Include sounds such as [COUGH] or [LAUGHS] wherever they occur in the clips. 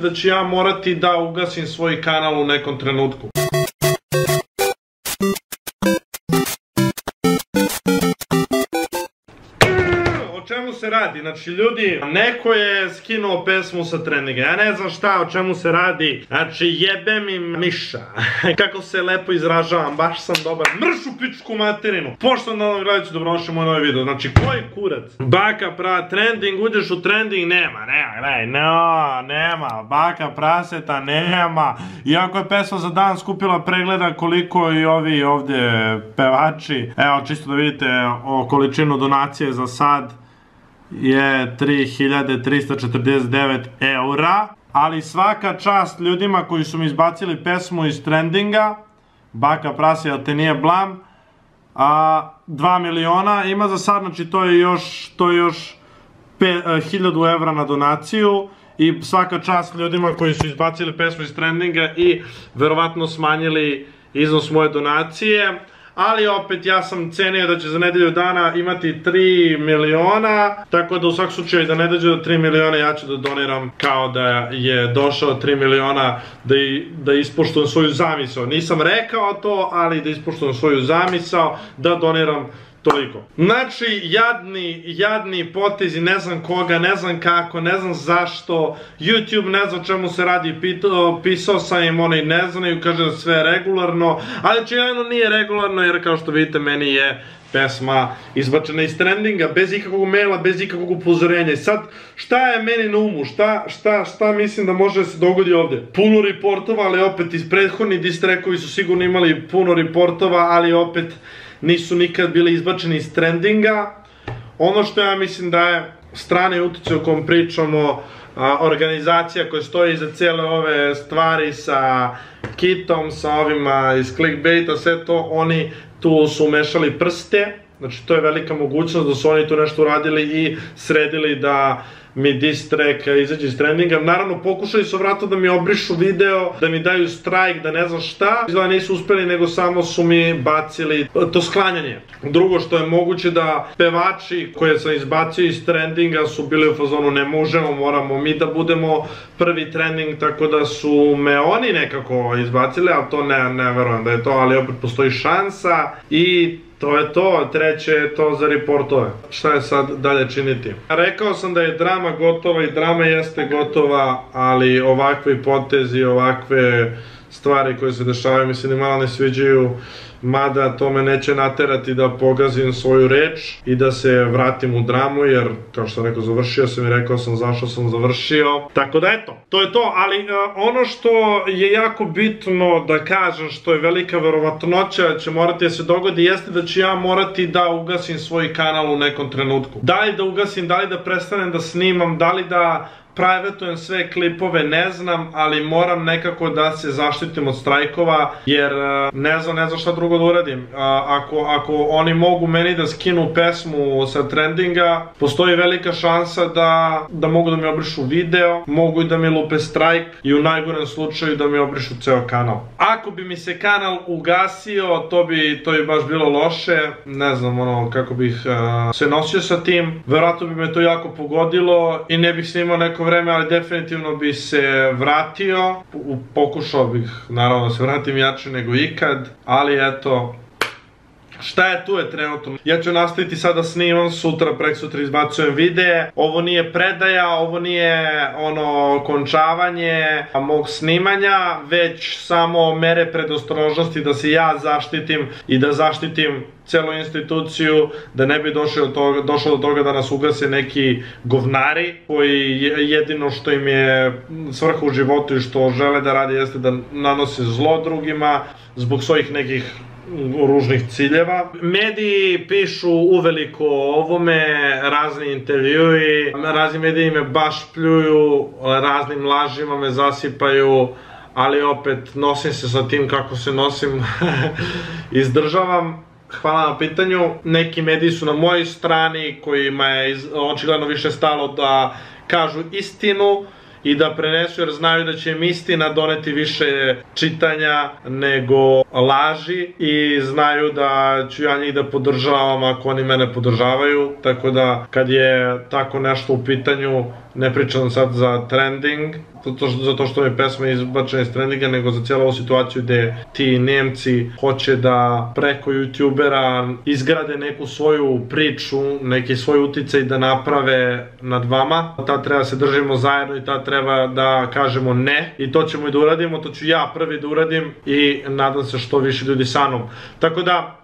da ću ja morati da ugasim svoj kanal u nekom trenutku. Se radi? Znači, ljudi, neko je skinuo pesmu sa treninga. Ja ne znam šta, o čemu se radi. Znači, jebe mi miša. [LAUGHS] Kako se lepo izražavam, baš sam dobar. Mršu pičku materinu. Poštovno na ovom gledajcu, dobrodošli u moj novi video. Znači, koji kurac? Baka pra, trending, uđeš u trending, nema, nema, gledaj, no, nema. Baka praseta, nema. Iako je pesma za dan skupila pregleda koliko i ovi ovdje pevači. Evo, čisto da vidite o količinu donacije za sad je 3349 eura, ali svaka čast ljudima koji su mi izbacili pesmu iz trendinga, Baka prasi, jel te nije blam, a 2 miliona ima za sad, znači to je još, to je još pe, a, 1000 evra na donaciju i svaka čast ljudima koji su izbacili pesmu iz trendinga i verovatno smanjili iznos moje donacije ali opet ja sam cenio da će za nedelju dana imati 3 miliona, tako da u svakom slučaju da ne dođe do 3 miliona ja ću da doniram kao da je došao 3 miliona da, i, da ispoštujem svoju zamisao. Nisam rekao to, ali da ispoštujem svoju zamisao, da doniram Toliko. Znači, jadni, jadni potezi, ne znam koga, ne znam kako, ne znam zašto, YouTube ne znam čemu se radi, pisao sam im, oni ne znaju, kaže da sve je regularno, ali očigledno nije regularno, jer kao što vidite, meni je pesma izbačena iz trendinga, bez ikakvog maila, bez ikakvog upozorenja. I sad, šta je meni na umu, šta, šta, šta mislim da može da se dogodi ovde? Puno reportova, ali opet iz prethodnih distrekovi su sigurno imali puno reportova, ali opet nisu nikad bili izbačeni iz trendinga. Ono što ja mislim da je strane utice o kom pričamo, a, organizacija koja stoji iza cijele ove stvari sa Kitom, sa ovima iz clickbaita, sve to, oni tu su umešali prste, znači to je velika mogućnost da su oni tu nešto uradili i sredili da mi diss track izađe iz trendinga. Naravno, pokušali su vratno da mi obrišu video, da mi daju strajk, da ne znam šta. Izgleda nisu uspeli, nego samo su mi bacili to sklanjanje. Drugo što je moguće da pevači koje sam izbacio iz trendinga su bili u fazonu ne možemo, moramo mi da budemo prvi trending, tako da su me oni nekako izbacili, ali to ne, ne verujem da je to, ali opet postoji šansa i To je to, treće je to za reportove. Šta je sad dalje činiti? Rekao sam da je drama gotova i drama jeste gotova, ali ovakvi potezi, ovakve stvari koje se dešavaju mi se ni malo ne sviđaju mada to me neće naterati da pogazim svoju reč i da se vratim u dramu, jer kao što rekao, završio sam i rekao sam zašto sam završio. Tako da eto, to je to, ali uh, ono što je jako bitno da kažem, što je velika verovatnoća da će morati da se dogodi, jeste da ću ja morati da ugasim svoj kanal u nekom trenutku. Da li da ugasim, da li da prestanem da snimam, da li da privateujem sve klipove, ne znam, ali moram nekako da se zaštitim od strajkova, jer e, ne znam, ne znam šta drugo da uradim. Ako, ako oni mogu meni da skinu pesmu sa trendinga, postoji velika šansa da, da mogu da mi obrišu video, mogu i da mi lupe strajk i u najgorem slučaju da mi obrišu ceo kanal. Ako bi mi se kanal ugasio, to bi, to baš bilo loše, ne znam ono kako bih uh, se nosio sa tim, verovatno bi me to jako pogodilo i ne bih snimao neko vreme, ali definitivno bi se vratio, pokušao bih naravno da se vratim jače nego ikad, ali eto, Šta je tu je trenutno? Ja ću nastaviti sada da snimam, sutra, prek sutra izbacujem videe. Ovo nije predaja, ovo nije ono končavanje mog snimanja, već samo mere predostrožnosti da se ja zaštitim i da zaštitim celu instituciju, da ne bi došlo do toga, došlo do toga da nas ugase neki govnari koji jedino što im je svrha u životu i što žele da radi jeste da nanose zlo drugima zbog svojih nekih ružnih ciljeva. Mediji pišu uveliko o ovome, razni intervjui, razni mediji me baš pljuju, raznim lažima me zasipaju, ali opet nosim se sa tim kako se nosim, [LAUGHS] izdržavam. Hvala na pitanju. Neki mediji su na mojoj strani kojima je očigledno više stalo da kažu istinu, i da prenesu jer znaju da će im istina doneti više čitanja nego laži i znaju da ću ja njih da podržavam ako oni mene podržavaju, tako da kad je tako nešto u pitanju ne pričam sad za trending, zato što, zato što je pesma izbačena iz trendinga, nego za cijelu ovu situaciju gde ti Nemci hoće da preko youtubera izgrade neku svoju priču, neki svoj uticaj da naprave nad vama. Ta treba se držimo zajedno i ta treba da kažemo ne i to ćemo i da uradimo, to ću ja prvi da uradim i nadam se što više ljudi sa mnom. Tako da,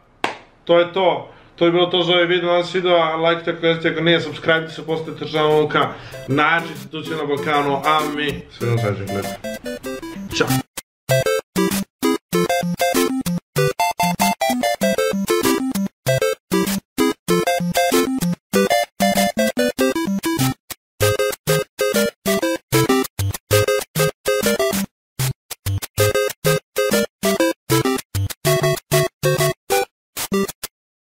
to je to. To je bilo to za ovaj video, danas video, a like tako jeste, ako nije, subscribe se, postavite člana Luka, nađi institucija na Balkanu, a mi sve nam sađem, Ćao!